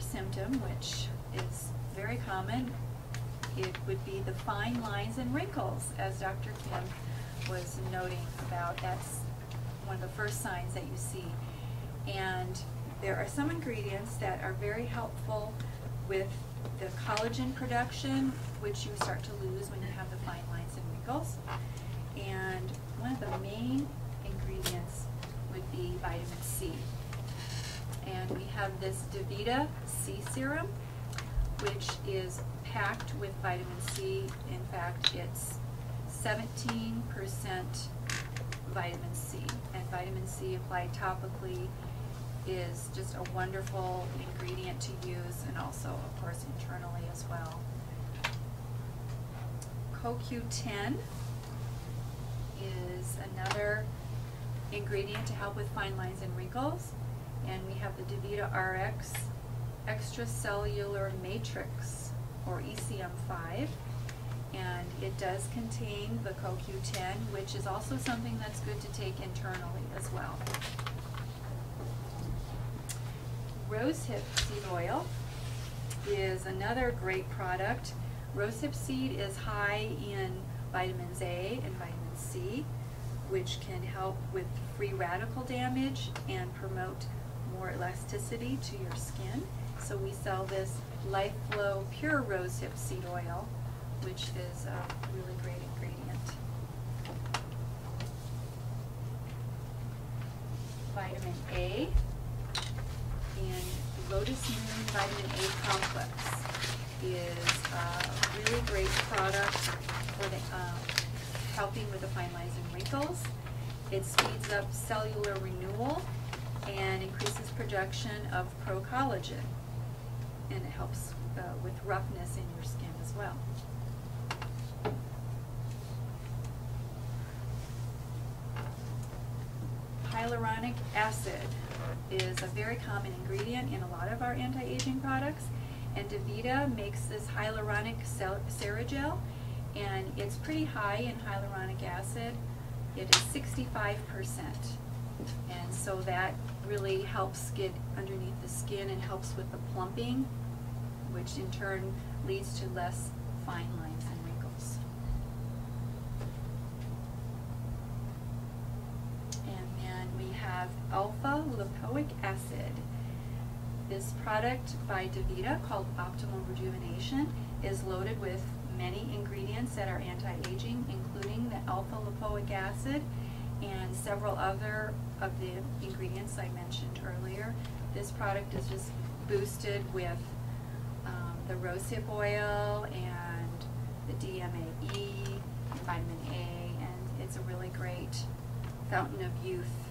symptom, which is very common. It would be the fine lines and wrinkles, as Dr. Kim was noting about. That's one of the first signs that you see. And there are some ingredients that are very helpful with the collagen production, which you start to lose when you have the fine lines and wrinkles. And one of the main ingredients would be vitamin C. And we have this DeVita C serum, which is packed with vitamin C. In fact, it's seventeen percent vitamin C. And vitamin C applied topically is just a wonderful ingredient to use and also, of course, internally as well. CoQ10 is another ingredient to help with fine lines and wrinkles. And we have the DeVita RX Extracellular Matrix, or ECM5. And it does contain the CoQ10, which is also something that's good to take internally as well. Rosehip seed oil is another great product. Rosehip seed is high in vitamins A and vitamin C, which can help with free radical damage and promote more elasticity to your skin. So we sell this Life Flow Pure Rosehip Seed Oil, which is a really great ingredient. Vitamin A and Lotus Moon Vitamin A Complex is a really great product for the, um, helping with the fine lines and wrinkles. It speeds up cellular renewal and increases production of pro-collagen. And it helps uh, with roughness in your skin as well. Hyaluronic acid is a very common ingredient in a lot of our anti-aging products. And DeVita makes this hyaluronic Ceragel, and it's pretty high in hyaluronic acid. It is sixty-five percent. And so that really helps get underneath the skin and helps with the plumping, which in turn leads to less fine lines and wrinkles. And then we have alpha lipoic acid. This product by DeVita called Optimal Rejuvenation is loaded with many ingredients that are anti-aging, including the alpha lipoic acid and several other of the ingredients I mentioned earlier. This product is just boosted with um, the rosehip oil and the DMAE, and vitamin A, and it's a really great fountain of youth.